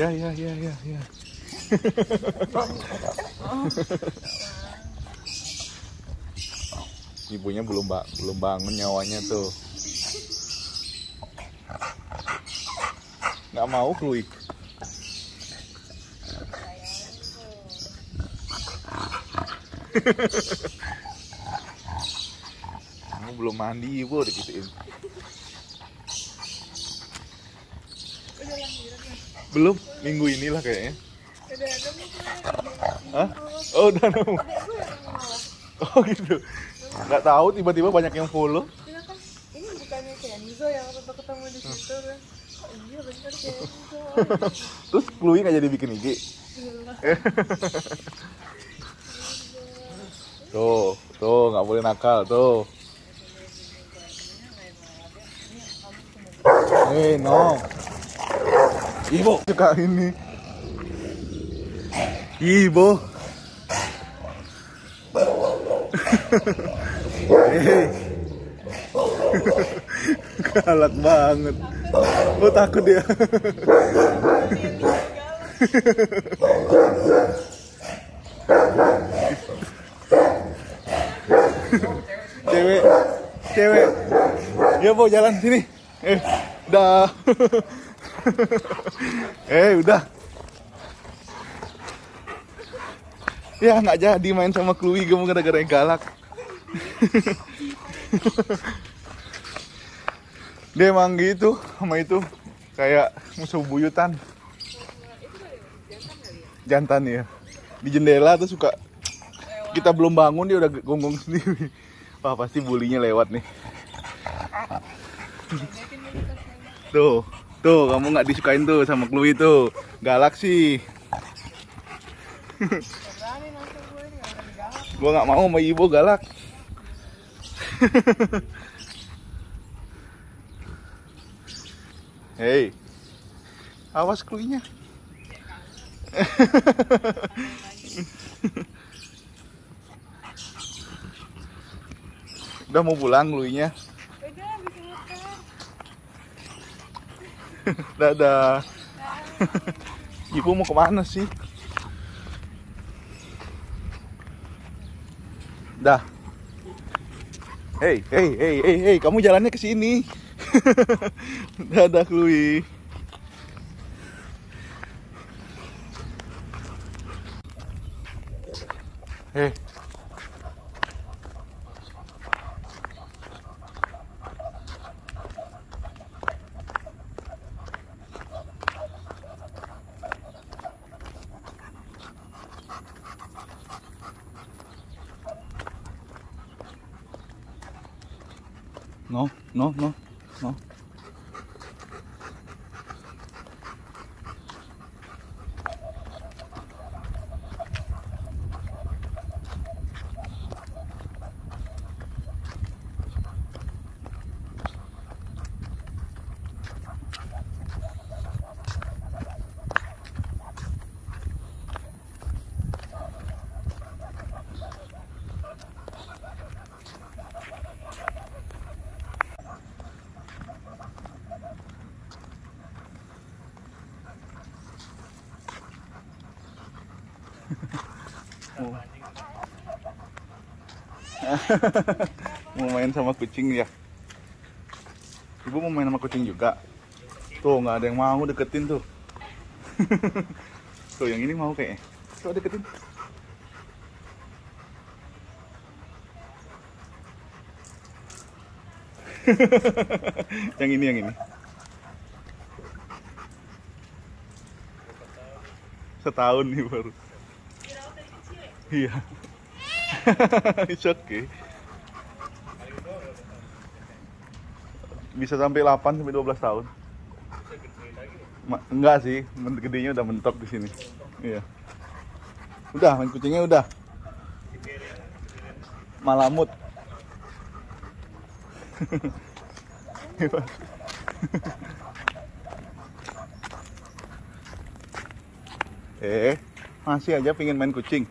Ya, ya, ya, ya, ya. Ibunya belum ba belum bangun nyawanya tuh. Nggak mau keluik. Kamu belum mandi ibu udah Belum, minggu inilah kayaknya. Hah? Oh, udah nemu. Oh gitu. Nggak tahu tiba-tiba banyak yang follow. Ini bukannya Kenzo yang waktu ketemu di situ iya Kenzo. Terus Chloe nggak jadi bikin IG. tuh, tuh nggak boleh nakal tuh. Hei, no. Ibu suka ini. Ibu. Hei. Galak banget. Oh takut dia. cewek, cewek. Ya mau jalan sini. Eh, udah. eh, udah. Ya nggak jadi main sama Chloe kamu gara-gara galak. Dia emang gitu sama itu kayak musuh buyutan. Jantan ya. Di jendela tuh suka kita belum bangun dia udah gonggong sendiri. Wah pasti bulinya lewat nih. Tuh, tuh kamu nggak disukain tuh sama Chloe tuh. Galak sih. Berani langsung gue nggak mau sama ibu galak. Hei, awas kluinya. Udah mau pulang kluinya. Udah bisa makan. Dadah. Ibu mau ke mana sih? Dah. Hei, hei, hei, hei, hei, kamu jalannya ke sini. Dadah, Chloe. Hei. 喏喏喏喏。Mau main sama kucing ya? Ibu mau main sama kucing juga? Tuh nggak ada yang mau deketin tuh. Tuh yang ini mau kayaknya. Coba deketin. Yang ini yang ini. Setahun nih baru iya It's okay. Bisa sampai 8 sampai 12 tahun. Ma- enggak sih, gedenya udah mentok di sini. Iya. Udah, main kucingnya udah. Malamut. eh, masih aja pingin main kucing.